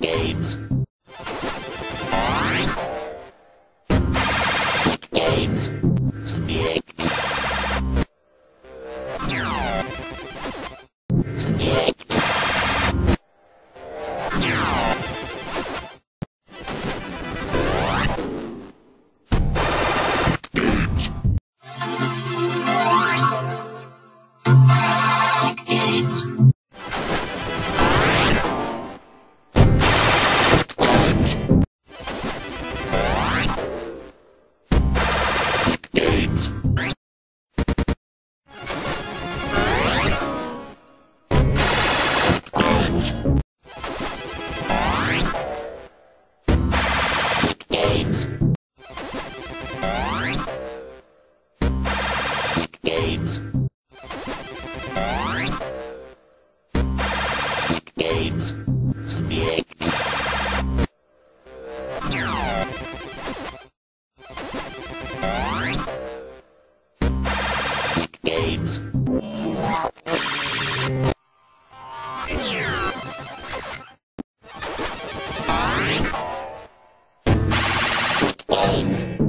Games. Games. Games. Games. Games. Snake. Games. games.